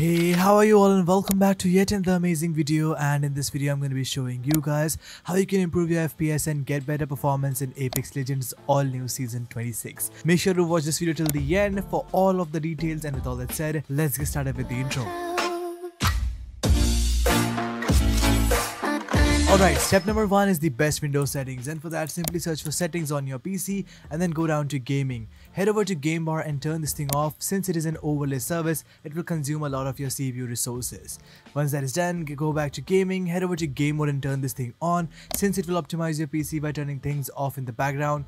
Hey, how are you all and welcome back to yet another amazing video and in this video I'm going to be showing you guys how you can improve your FPS and get better performance in Apex Legends All New Season 26. Make sure to watch this video till the end for all of the details and with all that said, let's get started with the intro. Alright, step number one is the best Windows settings and for that simply search for settings on your PC and then go down to gaming. Head over to game bar and turn this thing off since it is an overlay service it will consume a lot of your CPU resources. Once that is done, go back to gaming, head over to game mode and turn this thing on since it will optimize your PC by turning things off in the background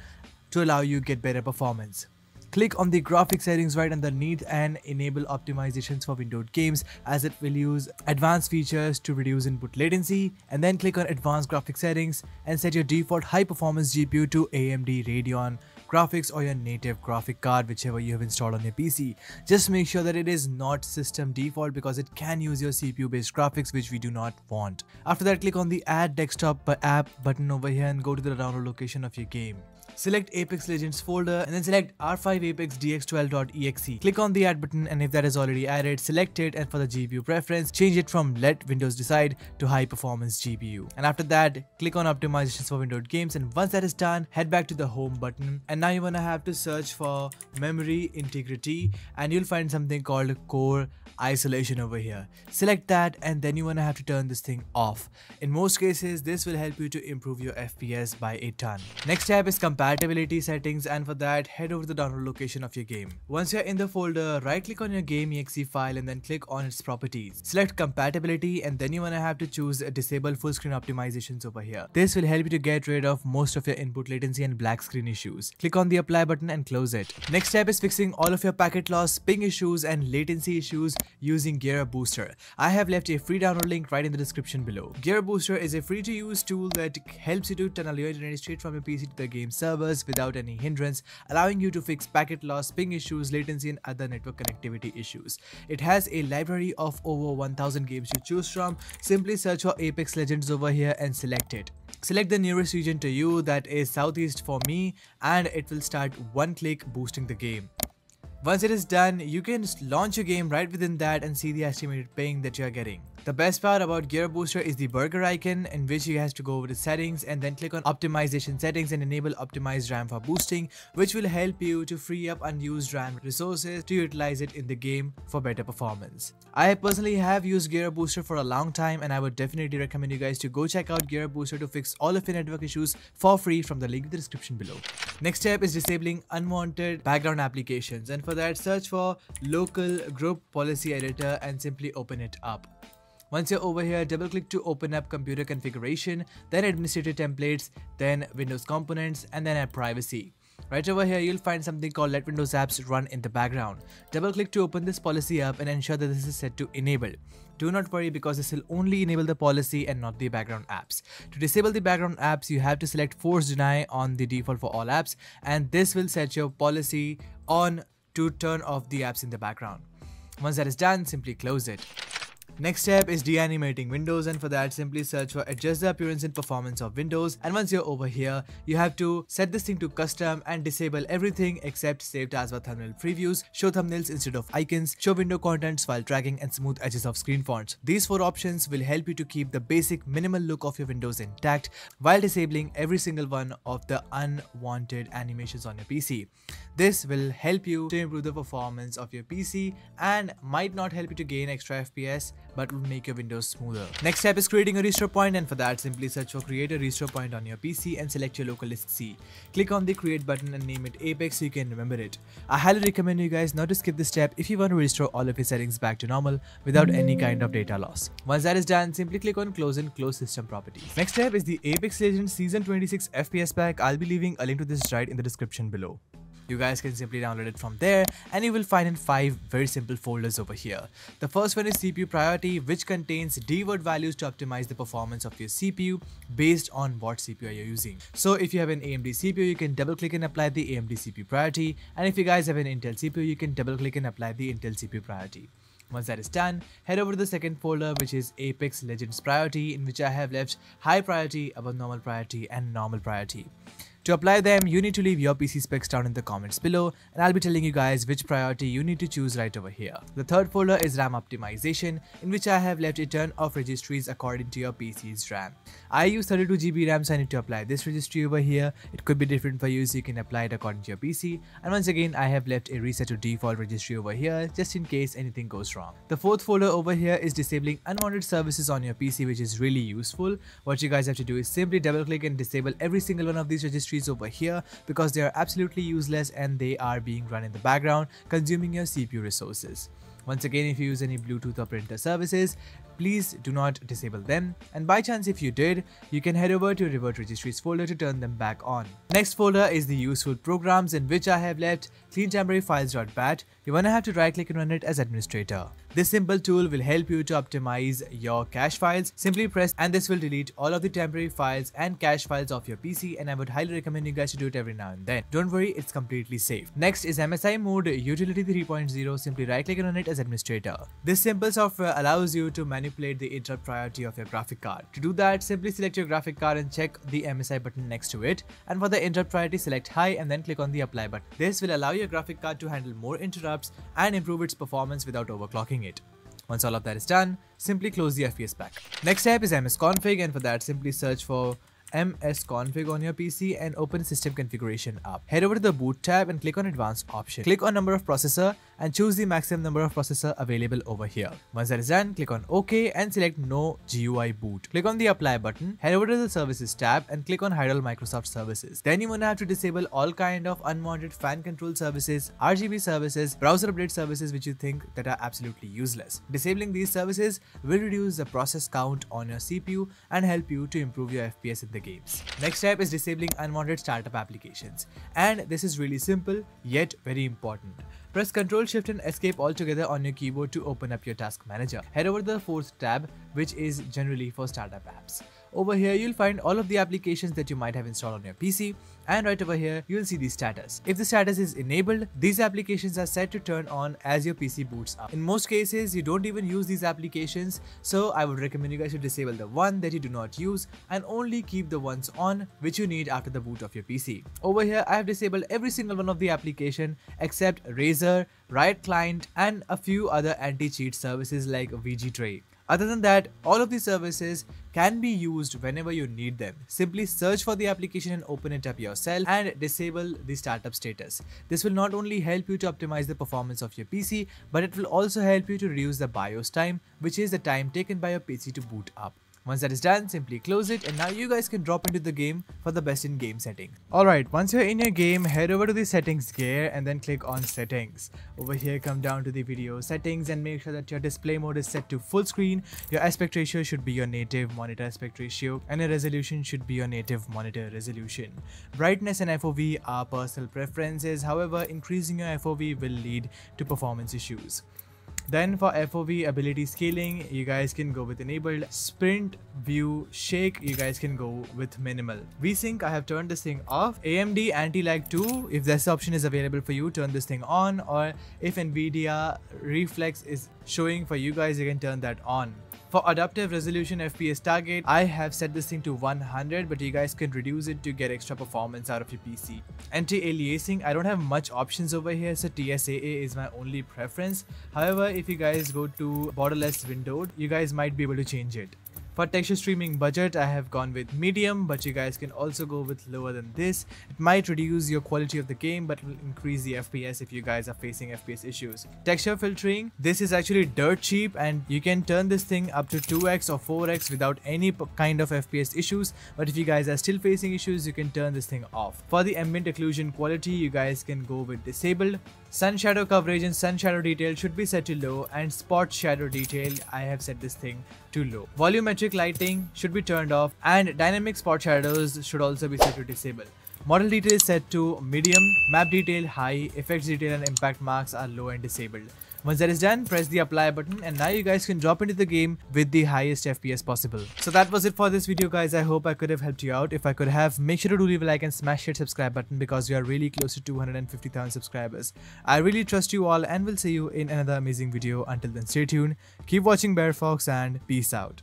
to allow you get better performance. Click on the graphic settings right underneath and enable optimizations for windowed games as it will use advanced features to reduce input latency and then click on advanced graphic settings and set your default high performance GPU to AMD Radeon graphics or your native graphic card whichever you have installed on your PC. Just make sure that it is not system default because it can use your CPU based graphics which we do not want. After that click on the add desktop app button over here and go to the download location of your game. Select Apex Legends folder and then select R5 Apex DX12.exe. Click on the add button and if that is already added, select it and for the GPU preference, change it from let Windows decide to high performance GPU. And after that, click on optimizations for windowed games and once that is done, head back to the home button and now you wanna have to search for memory integrity and you'll find something called core isolation over here. Select that and then you wanna have to turn this thing off. In most cases, this will help you to improve your FPS by a ton. Next tab is compatibility settings and for that, head over to the download location of your game. Once you're in the folder, right click on your game exe file and then click on its properties. Select compatibility and then you wanna have to choose disable full screen optimizations over here. This will help you to get rid of most of your input latency and black screen issues. Click on the apply button and close it. Next step is fixing all of your packet loss, ping issues and latency issues using Gear Booster. I have left a free download link right in the description below. Gear Booster is a free to use tool that helps you to tunnel your internet straight from your PC to the game servers without any hindrance, allowing you to fix packet loss, ping issues, latency and other network connectivity issues. It has a library of over 1000 games to choose from. Simply search for Apex Legends over here and select it. Select the nearest region to you that is southeast for me and it will start one click boosting the game. Once it is done, you can launch your game right within that and see the estimated ping that you are getting. The best part about Gear Booster is the burger icon in which you have to go over to settings and then click on optimization settings and enable optimized RAM for boosting which will help you to free up unused RAM resources to utilize it in the game for better performance. I personally have used Gear Booster for a long time and I would definitely recommend you guys to go check out Gear Booster to fix all of your network issues for free from the link in the description below. Next step is disabling unwanted background applications and for that search for local group policy editor and simply open it up. Once you're over here, double click to open up computer configuration, then administrator templates, then Windows components, and then app privacy. Right over here, you'll find something called let Windows apps run in the background. Double click to open this policy up and ensure that this is set to enable. Do not worry because this will only enable the policy and not the background apps. To disable the background apps, you have to select force deny on the default for all apps and this will set your policy on to turn off the apps in the background. Once that is done, simply close it. Next step is deanimating windows and for that simply search for adjust the appearance and performance of windows and once you're over here you have to set this thing to custom and disable everything except save taskbar thumbnail previews, show thumbnails instead of icons, show window contents while dragging and smooth edges of screen fonts. These four options will help you to keep the basic minimal look of your windows intact while disabling every single one of the unwanted animations on your PC. This will help you to improve the performance of your PC and might not help you to gain extra FPS but will make your windows smoother. Next step is creating a restore point and for that simply search for create a restore point on your PC and select your local disk C. Click on the create button and name it Apex so you can remember it. I highly recommend you guys not to skip this step if you want to restore all of your settings back to normal without any kind of data loss. Once that is done, simply click on close and close system properties. Next step is the Apex Legends Season 26 FPS pack. I'll be leaving a link to this right in the description below. You guys can simply download it from there and you will find in 5 very simple folders over here. The first one is CPU priority which contains DWORD values to optimize the performance of your CPU based on what CPU you're using. So if you have an AMD CPU you can double click and apply the AMD CPU priority and if you guys have an Intel CPU you can double click and apply the Intel CPU priority. Once that is done, head over to the second folder which is Apex Legends priority in which I have left high priority above normal priority and normal priority. To apply them, you need to leave your PC specs down in the comments below and I'll be telling you guys which priority you need to choose right over here. The third folder is RAM optimization in which I have left a ton of registries according to your PC's RAM. I use 32GB RAM so I need to apply this registry over here. It could be different for you so you can apply it according to your PC and once again I have left a reset to default registry over here just in case anything goes wrong. The fourth folder over here is disabling unwanted services on your PC which is really useful. What you guys have to do is simply double click and disable every single one of these registries over here because they are absolutely useless and they are being run in the background consuming your CPU resources. Once again, if you use any Bluetooth or printer services, please do not disable them and by chance if you did, you can head over to revert registries folder to turn them back on. Next folder is the useful programs in which I have left clean temporary files.bat. You wanna have to right click and run it as administrator. This simple tool will help you to optimize your cache files. Simply press and this will delete all of the temporary files and cache files of your PC and I would highly recommend you guys to do it every now and then. Don't worry, it's completely safe. Next is MSI mode utility 3.0. Simply right click and run it as administrator. This simple software allows you to manipulate the interrupt priority of your graphic card. To do that, simply select your graphic card and check the MSI button next to it. And for the interrupt priority, select high and then click on the apply button. This will allow your graphic card to handle more interrupts and improve its performance without overclocking it. Once all of that is done, simply close the FPS pack. Next step is msconfig and for that simply search for msconfig on your PC and open system configuration up. Head over to the boot tab and click on advanced option. Click on number of processor and choose the maximum number of processor available over here. Once that is done, click on OK and select no GUI boot. Click on the apply button, head over to the services tab and click on hide all Microsoft services. Then you wanna have to disable all kind of unwanted fan control services, RGB services, browser update services which you think that are absolutely useless. Disabling these services will reduce the process count on your CPU and help you to improve your FPS in the games. Next step is disabling unwanted startup applications. And this is really simple yet very important. Press Ctrl Shift and Escape altogether on your keyboard to open up your task manager. Head over to the fourth tab which is generally for startup apps. Over here, you'll find all of the applications that you might have installed on your PC and right over here, you'll see the status. If the status is enabled, these applications are set to turn on as your PC boots up. In most cases, you don't even use these applications, so I would recommend you guys to disable the one that you do not use and only keep the ones on which you need after the boot of your PC. Over here, I have disabled every single one of the application except Razer, Riot Client and a few other anti-cheat services like VG Tray. Other than that, all of these services can be used whenever you need them. Simply search for the application and open it up yourself and disable the startup status. This will not only help you to optimize the performance of your PC, but it will also help you to reduce the BIOS time, which is the time taken by your PC to boot up. Once that is done, simply close it and now you guys can drop into the game for the best in game setting. Alright, once you're in your game, head over to the settings gear and then click on settings. Over here, come down to the video settings and make sure that your display mode is set to full screen. Your aspect ratio should be your native monitor aspect ratio and your resolution should be your native monitor resolution. Brightness and FOV are personal preferences, however, increasing your FOV will lead to performance issues. Then for FOV ability scaling, you guys can go with enabled. Sprint, view, shake, you guys can go with minimal. VSync, I have turned this thing off. AMD anti-lag 2, if this option is available for you, turn this thing on. Or if NVIDIA Reflex is showing for you guys, you can turn that on. For adaptive resolution FPS target, I have set this thing to 100 but you guys can reduce it to get extra performance out of your PC. Anti-aliasing, I don't have much options over here so TSAA is my only preference. However, if you guys go to borderless windowed, you guys might be able to change it. For texture streaming budget, I have gone with medium, but you guys can also go with lower than this. It might reduce your quality of the game, but will increase the FPS if you guys are facing FPS issues. Texture filtering, this is actually dirt cheap and you can turn this thing up to 2x or 4x without any kind of FPS issues. But if you guys are still facing issues, you can turn this thing off. For the ambient occlusion quality, you guys can go with disabled. Sun shadow coverage and sun shadow detail should be set to low and spot shadow detail, I have set this thing to low. Volumetric lighting should be turned off and dynamic spot shadows should also be set to disable. Model detail is set to medium, map detail high, effects detail and impact marks are low and disabled. Once that is done, press the apply button and now you guys can drop into the game with the highest FPS possible. So that was it for this video guys. I hope I could have helped you out. If I could have, make sure to do leave a like and smash that subscribe button because we are really close to 250,000 subscribers. I really trust you all and will see you in another amazing video. Until then, stay tuned, keep watching BareFox and peace out.